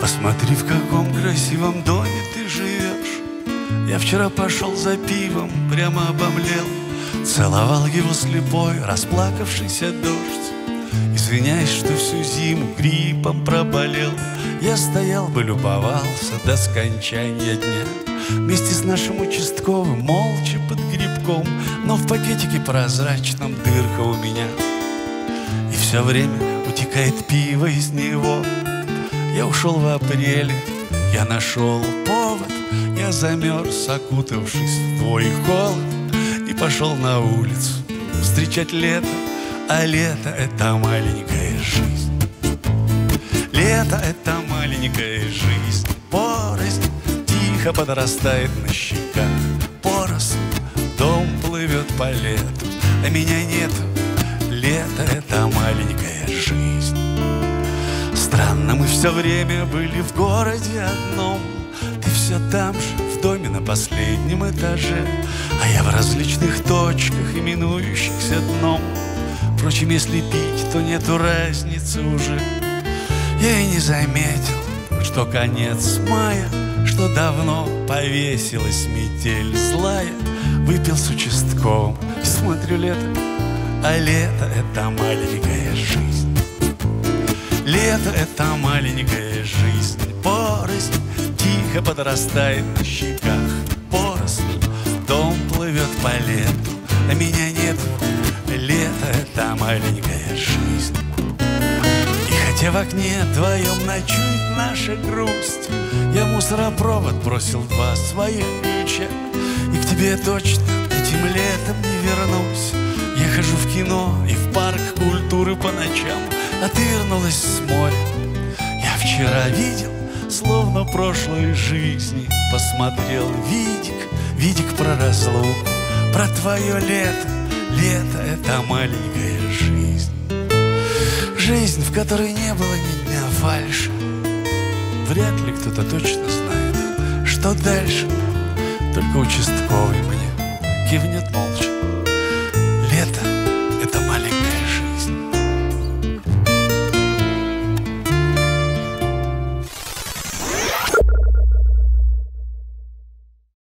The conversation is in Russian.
Посмотри, в каком красивом доме ты живешь. Я вчера пошел за пивом, прямо обомлел. Целовал его слепой, расплакавшийся дождь. Извиняюсь, что всю зиму гриппом проболел. Я стоял бы, любовался до скончания дня. Вместе с нашим участковым, молча под грибком Но в пакетике прозрачном дырка у меня. И все время утекает пиво из него Я ушел в апреле, я нашел повод. Я замерз, окутавшись в твой холод И пошел на улицу встречать лето. А лето — это маленькая жизнь. Лето — это маленькая жизнь. Порость тихо подрастает на щеках. Поросль, дом плывет по лету А меня нет Лето — это Странно, мы все время были в городе одном. Ты все там же, в доме на последнем этаже. А я в различных точках, именующихся дном. Впрочем, если пить, то нету разницы уже. Я и не заметил, что конец мая Что давно повесилась метель злая. Выпил с участковым, смотрю лето А лето — это маленькая жизнь Лето — это маленькая жизнь. Порость тихо подрастает на щеках. Поросль, дом плывет по лету. А меня нет. Лето — это маленькая жизнь. И хотя в окне твоем ночует наша грусть Я мусоропровод бросил два своих ключа. И к тебе точно этим летом не вернусь Я хожу в кино и в парк культуры по ночам. А ты вернулась с моря. Я вчера видел, словно прошлой жизни. Посмотрел видик, видик про разлуку. Про твое лето. Лето — это маленькая жизнь. Жизнь, в которой не было ни дня фальши. Вряд ли кто-то точно знает, что дальше. Только участковый мне кивнет